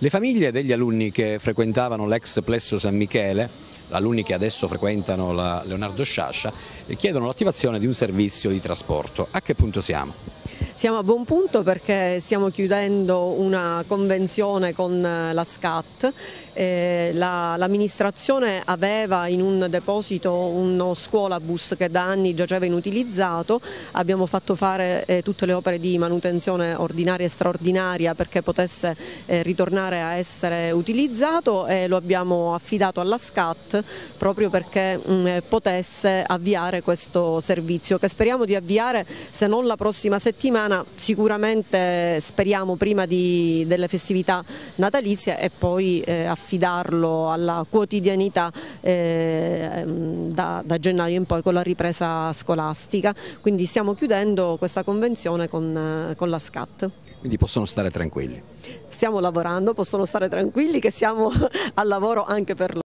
Le famiglie degli alunni che frequentavano l'ex Plesso San Michele, alunni che adesso frequentano la Leonardo Sciascia, chiedono l'attivazione di un servizio di trasporto. A che punto siamo? Siamo a buon punto perché stiamo chiudendo una convenzione con eh, la SCAT. Eh, l'amministrazione aveva in un deposito uno scuolabus che da anni giaceva inutilizzato, abbiamo fatto fare eh, tutte le opere di manutenzione ordinaria e straordinaria perché potesse eh, ritornare a essere utilizzato e lo abbiamo affidato alla SCAT proprio perché mh, mm, potesse avviare questo servizio che speriamo di avviare se non la prossima settimana settimana sicuramente speriamo prima di, delle festività natalizie e poi eh, affidarlo alla quotidianità eh, da, da, gennaio in poi con la ripresa scolastica, quindi stiamo chiudendo questa convenzione con, con la SCAT. Quindi possono stare tranquilli? Stiamo lavorando, possono stare tranquilli che siamo al lavoro anche per loro.